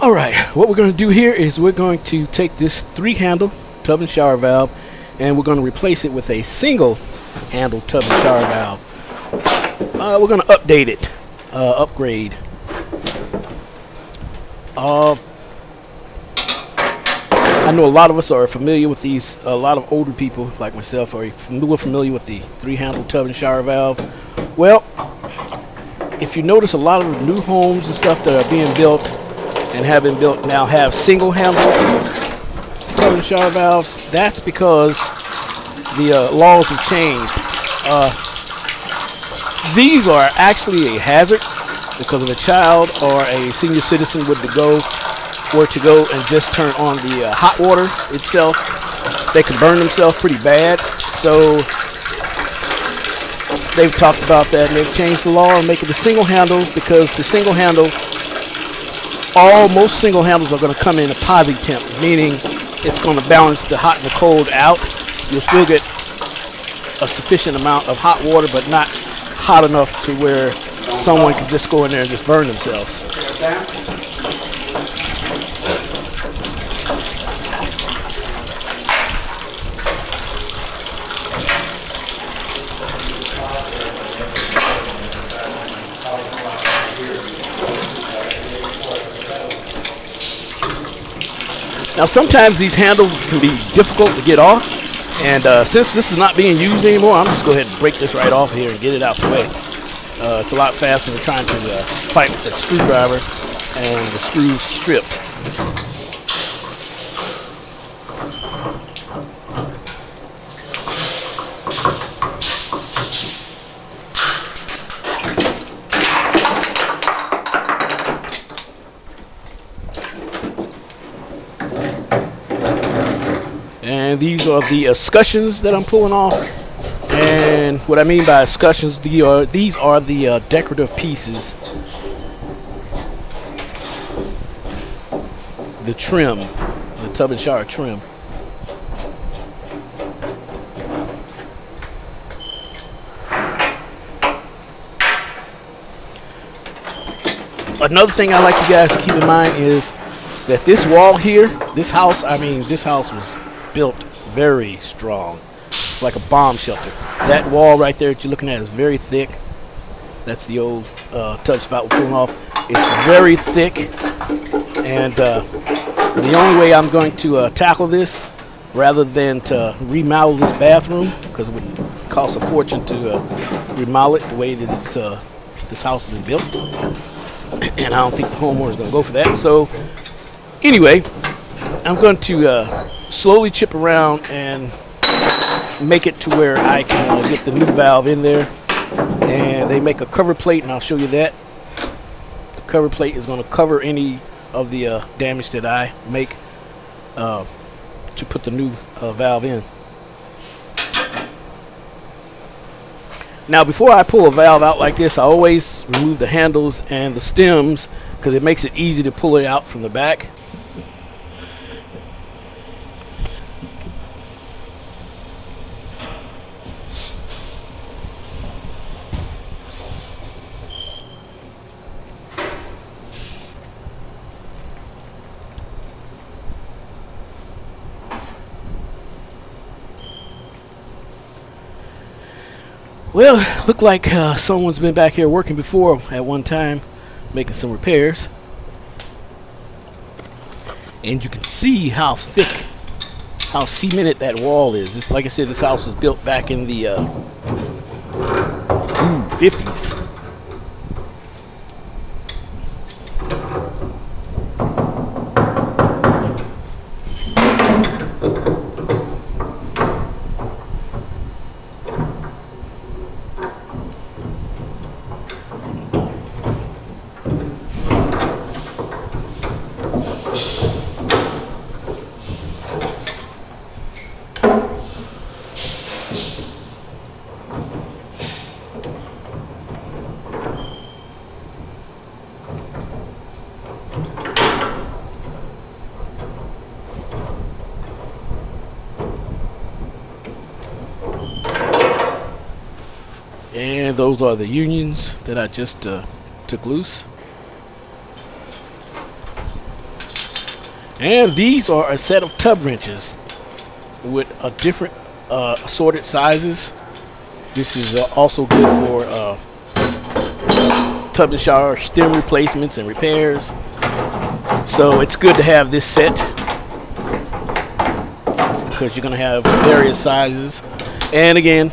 Alright, what we're going to do here is we're going to take this three handle tub and shower valve and we're going to replace it with a single handle tub and shower valve. Uh, we're going to update it, uh, upgrade. Uh, I know a lot of us are familiar with these, a lot of older people like myself are familiar, familiar with the three handle tub and shower valve. Well, if you notice a lot of new homes and stuff that are being built and have been built now have single handle tub and shower valves, that's because the uh, laws have changed. Uh, these are actually a hazard because if a child or a senior citizen would to go were to go and just turn on the uh, hot water itself, they could burn themselves pretty bad. So they've talked about that and they've changed the law and make it a single handle because the single handle all most single handles are going to come in a positive temp meaning it's going to balance the hot and the cold out. You'll still get a sufficient amount of hot water but not hot enough to where someone can just go in there and just burn themselves Now sometimes these handles can be difficult to get off and uh, since this is not being used anymore I'm just go ahead and break this right off here and get it out the way. Uh, it's a lot faster than trying to uh, fight with the screwdriver and the screws stripped. Are the escutcheons that I'm pulling off. And what I mean by escutcheons these are these are the uh, decorative pieces. The trim the tub and shower trim. Another thing I like you guys to keep in mind is that this wall here this house I mean this house was built very strong. It's like a bomb shelter. That wall right there that you're looking at is very thick. That's the old uh, tub spout we're pulling off. It's very thick. And uh, the only way I'm going to uh, tackle this, rather than to remodel this bathroom, because it would cost a fortune to uh, remodel it the way that it's, uh, this house has been built. and I don't think the homeowner is going to go for that. So anyway, I'm going to uh, slowly chip around and make it to where I can uh, get the new valve in there. And they make a cover plate and I'll show you that. The cover plate is going to cover any of the uh, damage that I make uh, to put the new uh, valve in. Now before I pull a valve out like this I always remove the handles and the stems because it makes it easy to pull it out from the back Well, look like uh, someone's been back here working before at one time, making some repairs. And you can see how thick, how cemented that wall is. It's, like I said, this house was built back in the uh, ooh, 50s. And those are the unions that I just uh, took loose. And these are a set of tub wrenches with a different uh, assorted sizes. This is uh, also good for uh, tub and shower stem replacements and repairs. So it's good to have this set because you're going to have various sizes. And again,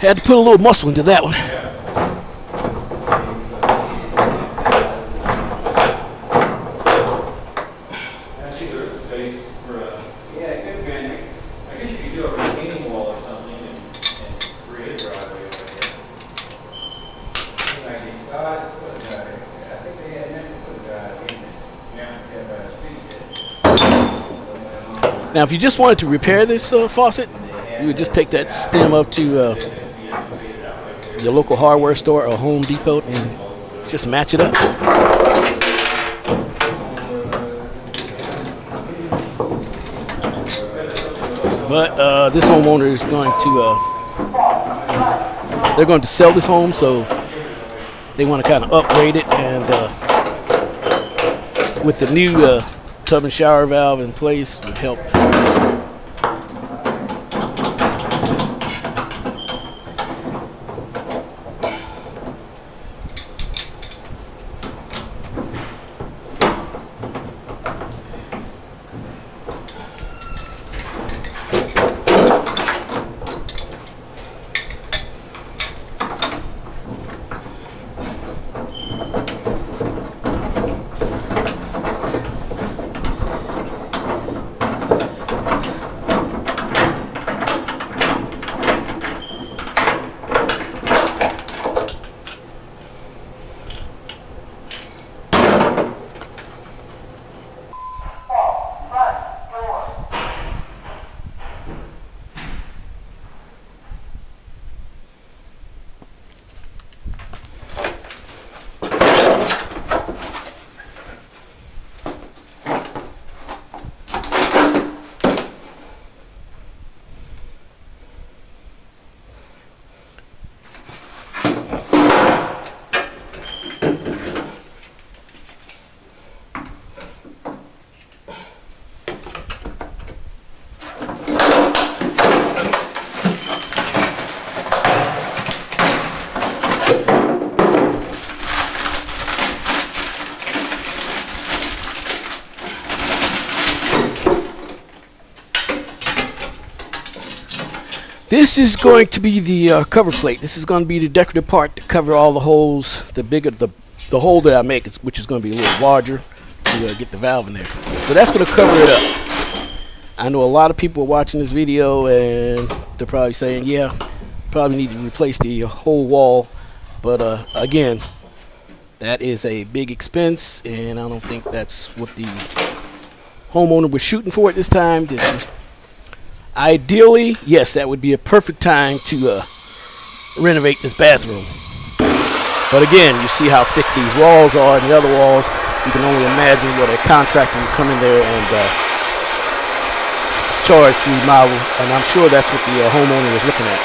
a to put a little muscle into that one. Now, if you just wanted to repair this uh, faucet, you would just take that stem up to uh, your local hardware store or Home Depot and just match it up. But uh, this homeowner is going to, uh, they're going to sell this home, so they want to kind of upgrade it. And uh, with the new uh, tub and shower valve in place, would help This is going to be the uh, cover plate. This is going to be the decorative part to cover all the holes. The bigger the the hole that I make, is, which is going to be a little larger, to uh, get the valve in there. So that's going to cover it up. I know a lot of people are watching this video and they're probably saying, "Yeah, probably need to replace the whole wall." But uh, again, that is a big expense, and I don't think that's what the homeowner was shooting for at this time. Ideally, yes, that would be a perfect time to uh, renovate this bathroom. But again, you see how thick these walls are and the other walls. You can only imagine what a contractor would come in there and uh, charge to remodel. And I'm sure that's what the uh, homeowner was looking at.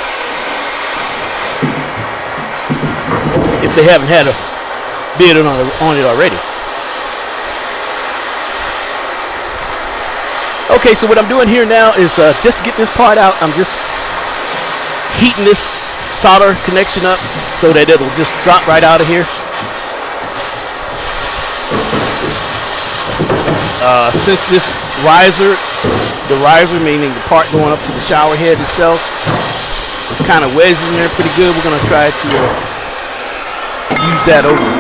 If they haven't had a bid on it already. Okay, so what I'm doing here now is uh, just get this part out. I'm just heating this solder connection up so that it'll just drop right out of here. Uh, since this riser, the riser meaning the part going up to the shower head itself, is kind of wedged in there pretty good. We're going to try to uh, use that over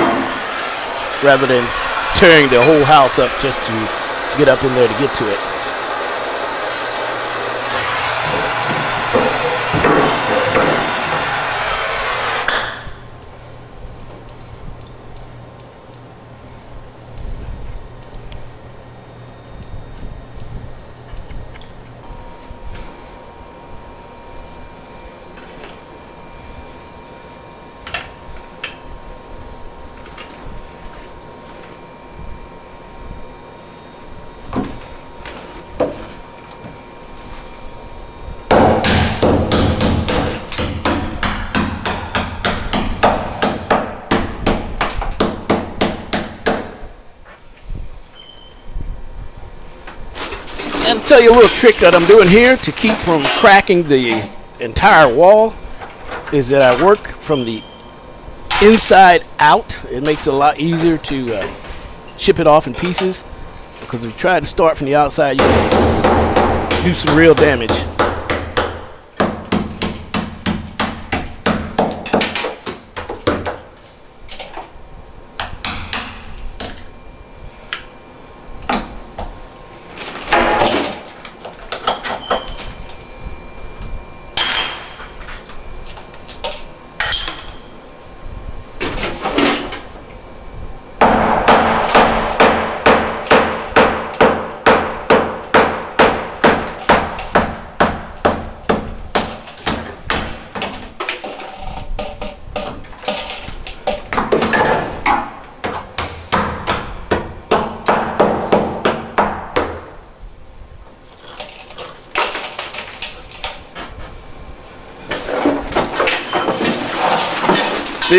rather than tearing the whole house up just to get up in there to get to it. Tell you a little trick that I'm doing here to keep from cracking the entire wall is that I work from the inside out. It makes it a lot easier to uh, ship it off in pieces because if you try to start from the outside, you can do some real damage.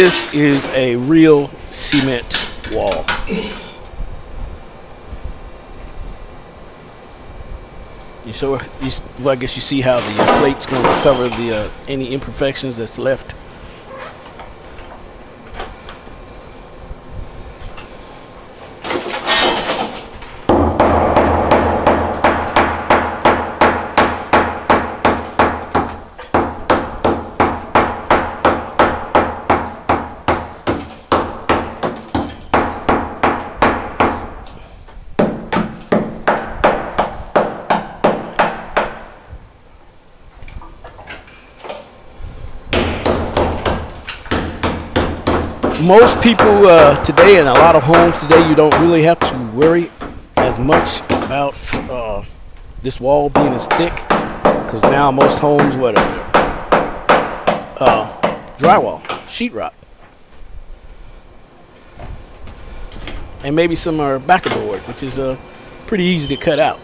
This is a real cement wall. You so you, well, I guess you see how the plate's going to cover the uh, any imperfections that's left. Most people uh, today in a lot of homes today you don't really have to worry as much about uh, this wall being as thick because now most homes what are they? uh, drywall sheetrock and maybe some are backer board which is uh, pretty easy to cut out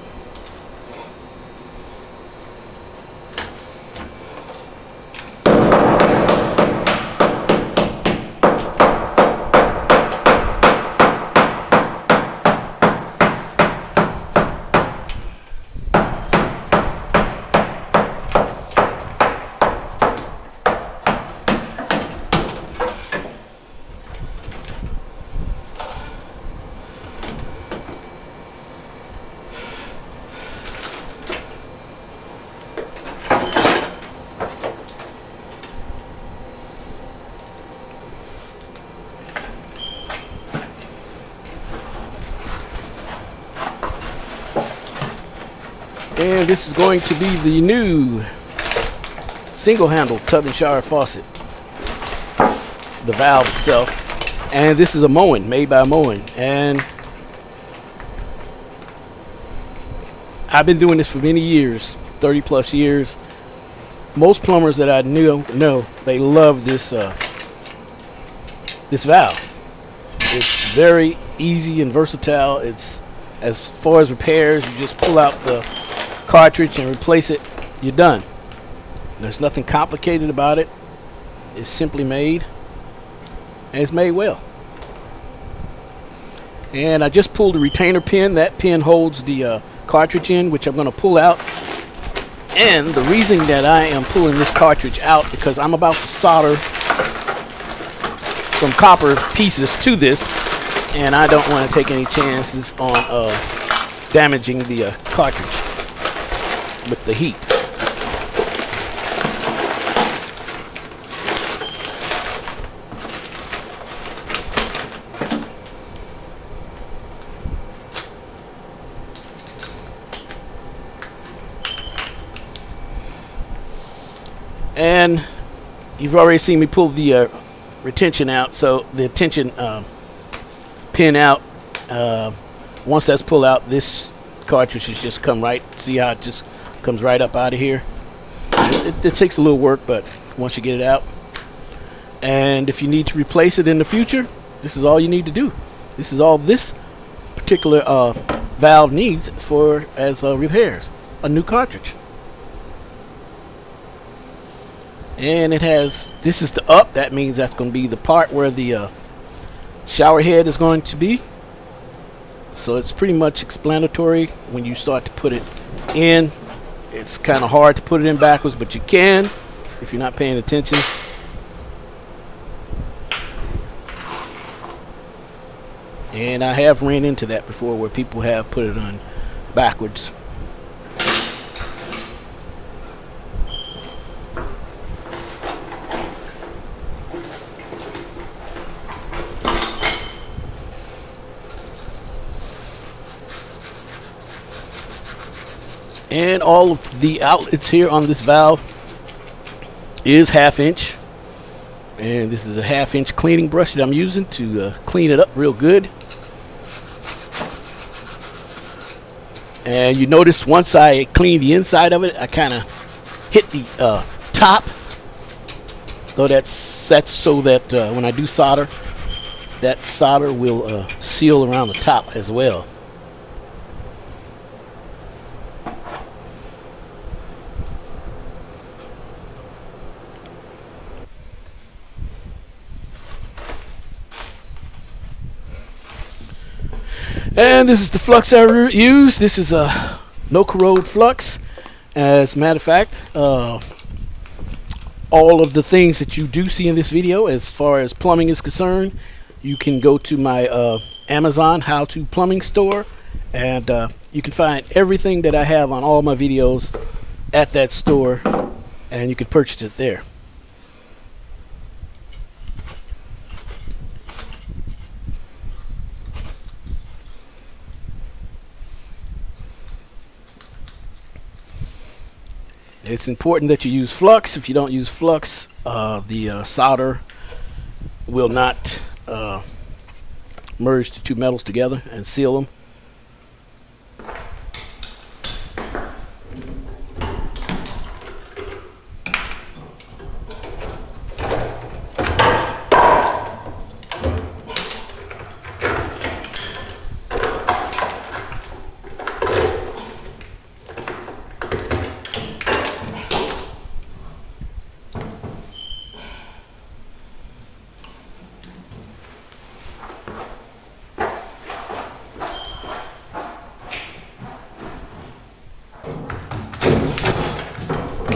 And this is going to be the new single handle tub and shower faucet. The valve itself. And this is a Moen, made by Moen. And I've been doing this for many years, 30 plus years. Most plumbers that I knew know they love this uh, this valve. It's very easy and versatile. It's as far as repairs, you just pull out the cartridge and replace it, you're done. There's nothing complicated about it. It's simply made, and it's made well. And I just pulled the retainer pin. That pin holds the uh, cartridge in, which I'm going to pull out. And the reason that I am pulling this cartridge out because I'm about to solder some copper pieces to this, and I don't want to take any chances on uh, damaging the uh, cartridge with the heat. And you've already seen me pull the uh, retention out, so the tension um, pin out. Uh, once that's pulled out, this cartridge has just come right. See how it just comes right up out of here. It, it, it takes a little work, but once you get it out, and if you need to replace it in the future, this is all you need to do. This is all this particular uh, valve needs for as uh, repairs. A new cartridge. and it has this is the up that means that's going to be the part where the uh, shower head is going to be so it's pretty much explanatory when you start to put it in it's kind of hard to put it in backwards but you can if you're not paying attention. And I have ran into that before where people have put it on backwards and all of the outlets here on this valve is half inch. And this is a half inch cleaning brush that I'm using to uh, clean it up real good. And you notice once I clean the inside of it I kind of hit the uh, top. Though that's that's so that uh, when I do solder that solder will uh, seal around the top as well And this is the flux I use. This is a no corrode flux. As a matter of fact, uh, all of the things that you do see in this video as far as plumbing is concerned, you can go to my uh, Amazon How To Plumbing store and uh, you can find everything that I have on all my videos at that store and you can purchase it there. It's important that you use flux. If you don't use flux, uh, the uh, solder will not uh, merge the two metals together and seal them.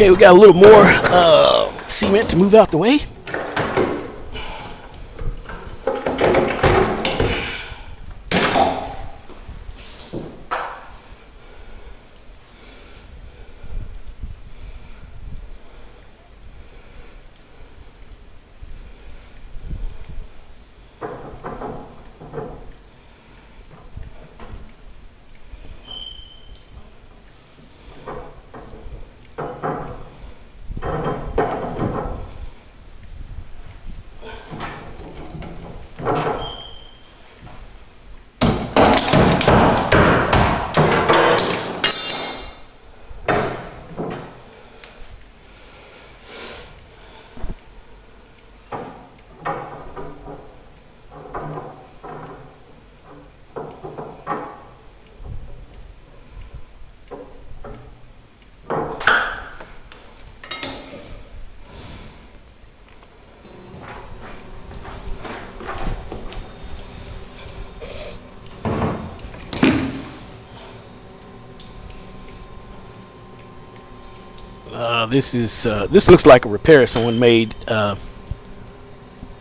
Okay, we got a little more uh, cement to move out the way. Uh, this is uh, this looks like a repair someone made uh,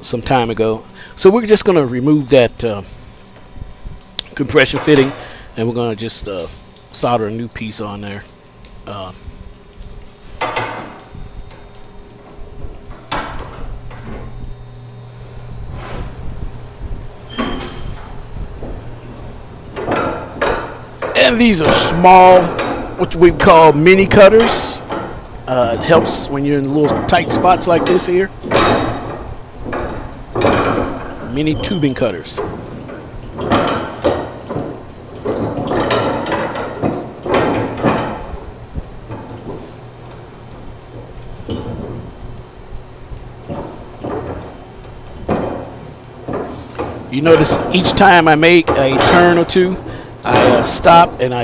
some time ago. So we're just going to remove that uh, compression fitting and we're gonna just uh, solder a new piece on there. Uh, and these are small, what we call mini cutters. Uh, it helps when you're in little tight spots like this here. Mini tubing cutters. You notice each time I make a turn or two, I uh, stop and I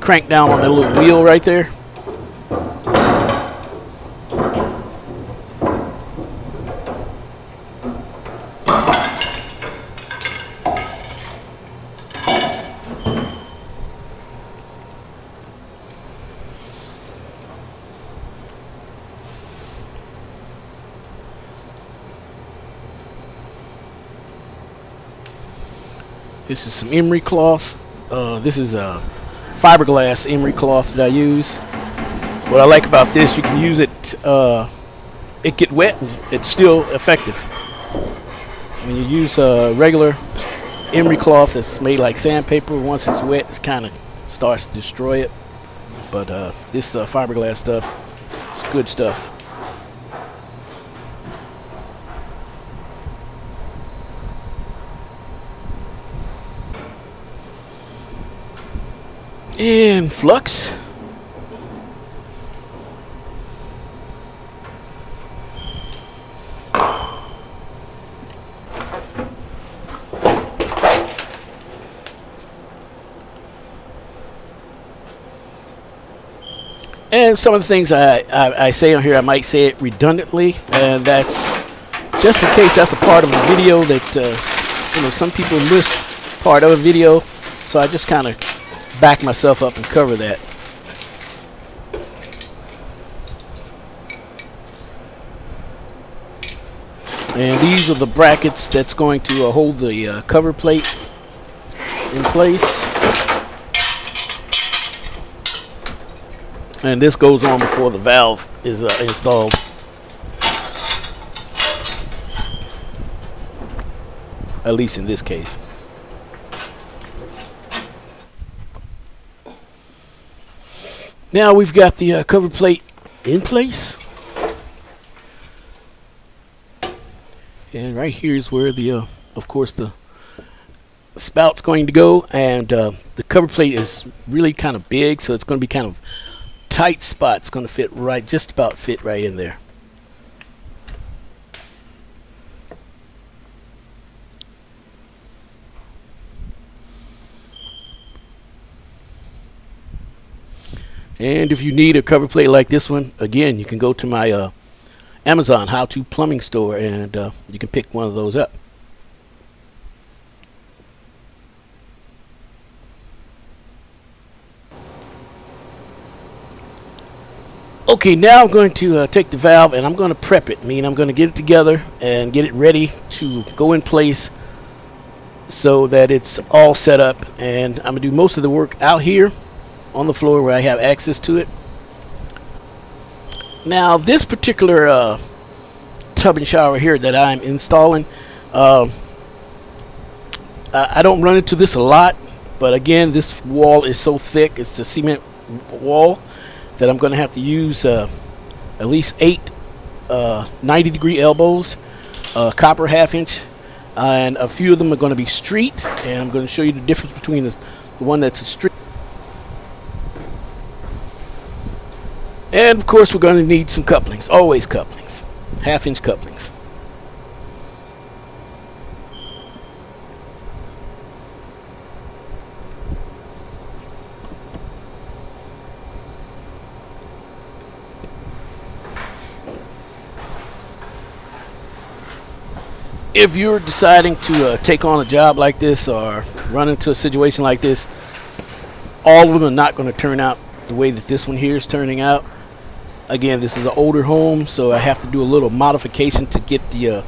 crank down on the little wheel right there. This is some emery cloth. Uh, this is a fiberglass emery cloth that I use. What I like about this, you can use it, uh, it get wet, it's still effective. When you use a regular emery cloth that's made like sandpaper, once it's wet, it kind of starts to destroy it. But uh, this uh, fiberglass stuff, it's good stuff. And flux. And some of the things I, I, I, say on here, I might say it redundantly, and that's just in case that's a part of a video that, uh, you know, some people miss part of a video, so I just kind of back myself up and cover that. And these are the brackets that's going to uh, hold the uh, cover plate in place. And this goes on before the valve is uh, installed. At least in this case. Now we've got the uh, cover plate in place. And right here is where the, uh, of course, the spout's going to go. And uh, the cover plate is really kind of big, so it's going to be kind of tight spot. It's going to fit right, just about fit right in there. And if you need a cover plate like this one, again, you can go to my uh, Amazon How To Plumbing store and uh, you can pick one of those up. Okay, now I'm going to uh, take the valve and I'm going to prep it. I mean, I'm going to get it together and get it ready to go in place so that it's all set up. And I'm going to do most of the work out here on the floor where I have access to it. Now this particular uh, tub and shower here that I'm installing, uh, I don't run into this a lot, but again this wall is so thick, it's the cement wall, that I'm going to have to use uh, at least eight uh, 90 degree elbows, copper half inch, and a few of them are going to be street, and I'm going to show you the difference between the, the one that's a street And of course we're going to need some couplings, always couplings, half inch couplings. If you're deciding to uh, take on a job like this or run into a situation like this, all of them are not going to turn out the way that this one here is turning out again this is an older home so I have to do a little modification to get the uh,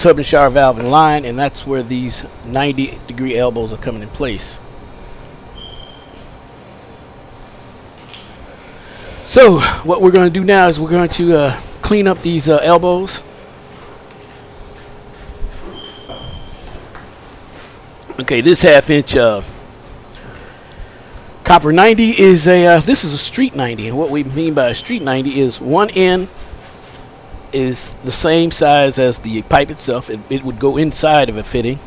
and shower valve in line and that's where these 90 degree elbows are coming in place. So what we're going to do now is we're going to uh, clean up these uh, elbows. Okay, this half inch uh, copper 90 is a, uh, this is a street 90 and what we mean by a street 90 is one end is the same size as the pipe itself. It, it would go inside of a fitting.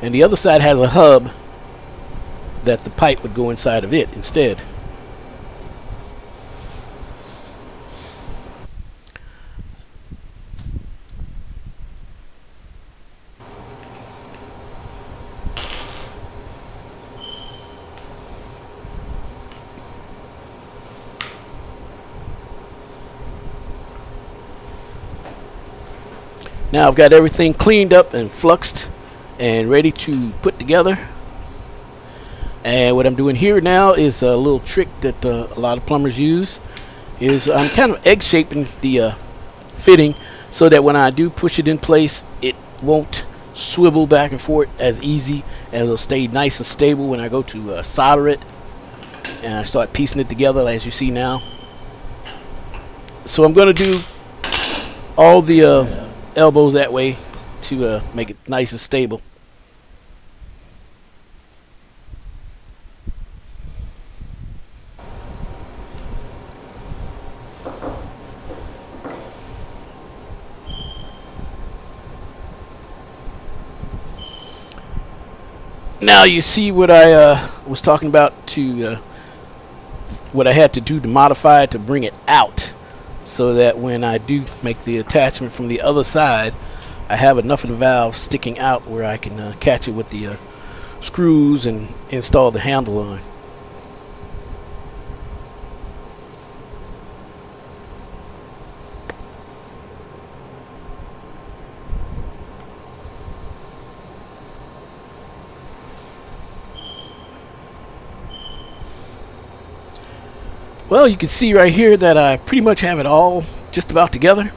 And the other side has a hub that the pipe would go inside of it instead. Now I've got everything cleaned up and fluxed and ready to put together. And what I'm doing here now is a little trick that uh, a lot of plumbers use. Is I'm kind of egg shaping the uh, fitting so that when I do push it in place, it won't swivel back and forth as easy and it'll stay nice and stable when I go to uh, solder it and I start piecing it together as you see now. So I'm going to do all the uh, elbows that way to uh, make it nice and stable. Now you see what I uh, was talking about to uh, what I had to do to modify it to bring it out so that when I do make the attachment from the other side I have enough of the valve sticking out where I can uh, catch it with the uh, screws and install the handle on. Well, you can see right here that I pretty much have it all just about together.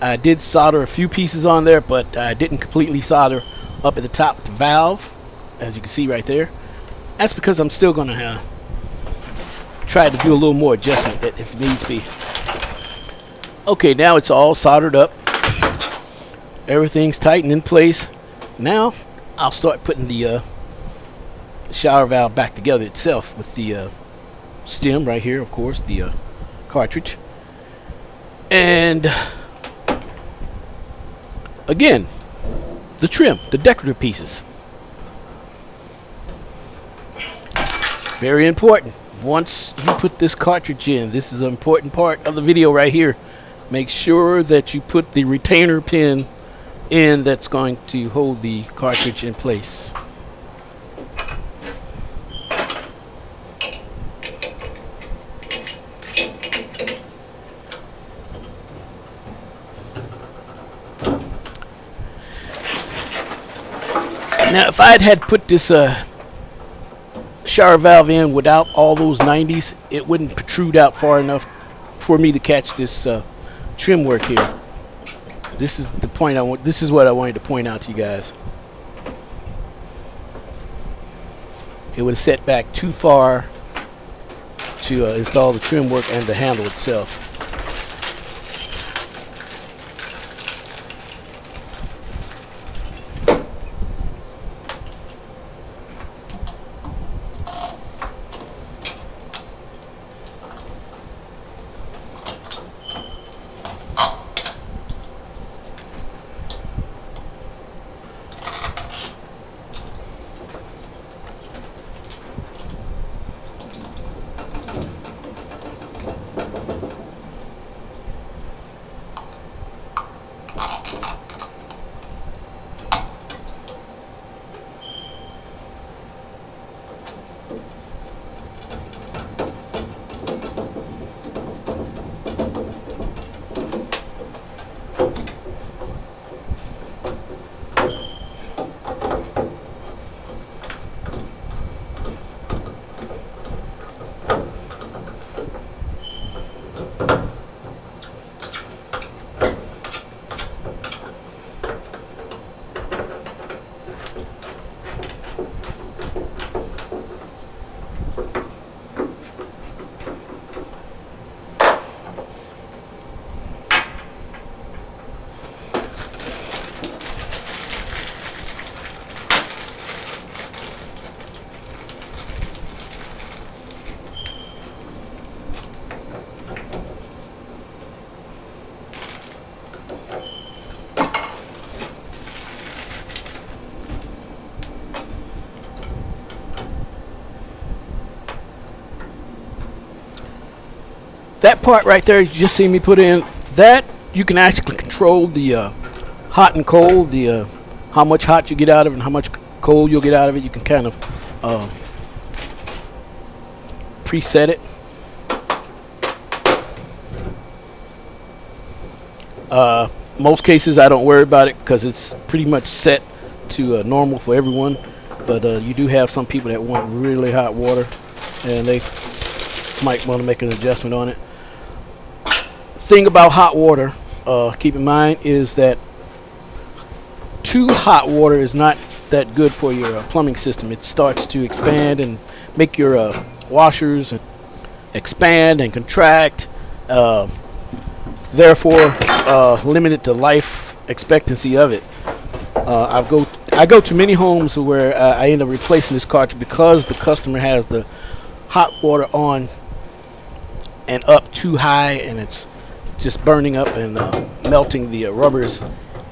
I did solder a few pieces on there, but I didn't completely solder up at the top of the valve, as you can see right there. That's because I'm still going to uh, try to do a little more adjustment if it needs be. Okay, now it's all soldered up. Everything's tightened in place. Now, I'll start putting the uh, shower valve back together itself with the uh, stem right here, of course, the uh, cartridge. And again, the trim, the decorative pieces. Very important. Once you put this cartridge in, this is an important part of the video right here. Make sure that you put the retainer pin in that's going to hold the cartridge in place. Now, if I had put this uh, shower valve in without all those 90s, it wouldn't protrude out far enough for me to catch this uh, trim work here. This is the point I want. This is what I wanted to point out to you guys. It would set back too far to uh, install the trim work and the handle itself. That part right there you just see me put in that you can actually control the uh, hot and cold the uh, how much hot you get out of it and how much cold you'll get out of it. You can kind of uh, preset it. Uh, most cases I don't worry about it because it's pretty much set to uh, normal for everyone but uh, you do have some people that want really hot water and they might want to make an adjustment on it thing about hot water uh, keep in mind is that too hot water is not that good for your uh, plumbing system. It starts to expand and make your uh, washers expand and contract uh, therefore uh, limited the life expectancy of it. Uh, I go I go to many homes where I end up replacing this cartridge because the customer has the hot water on and up too high and it's just burning up and uh, melting the uh, rubbers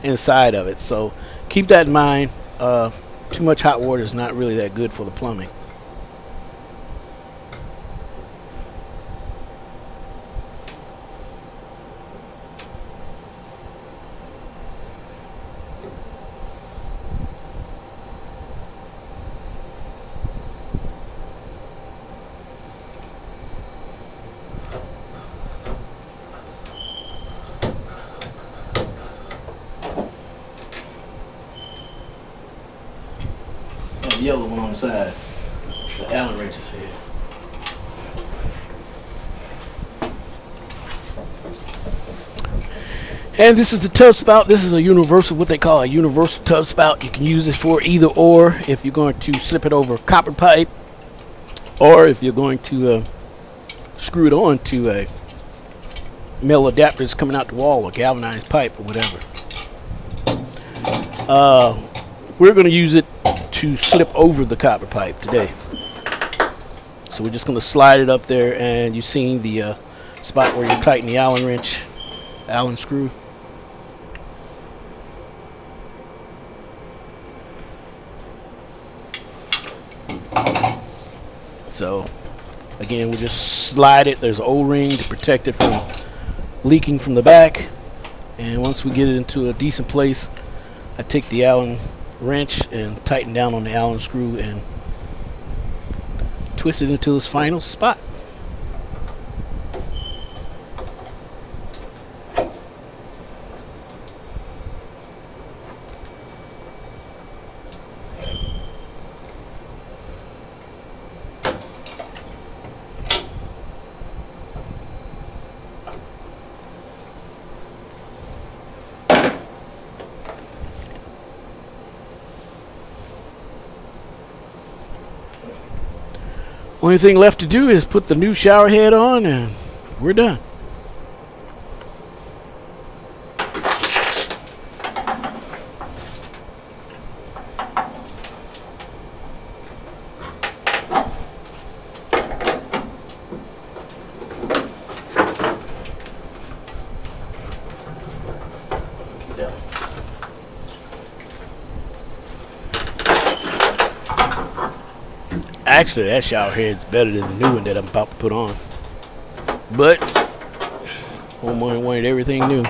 inside of it. So keep that in mind uh, too much hot water is not really that good for the plumbing yellow one on the side. The Allen wrenches here. And this is the tub spout. This is a universal, what they call a universal tub spout. You can use this for either or if you're going to slip it over copper pipe or if you're going to uh, screw it on to a metal adapter that's coming out the wall or galvanized pipe or whatever. Uh, we're going to use it to slip over the copper pipe today. So we're just going to slide it up there and you've seen the uh, spot where you tighten the Allen wrench, Allen screw. So again, we'll just slide it. There's an O-ring to protect it from leaking from the back. And once we get it into a decent place, I take the Allen wrench and tighten down on the Allen screw and twist it into its final spot. Only thing left to do is put the new shower head on and we're done. Actually, that shower head's better than the new one that I'm about to put on. But, oh homeboy wanted everything new.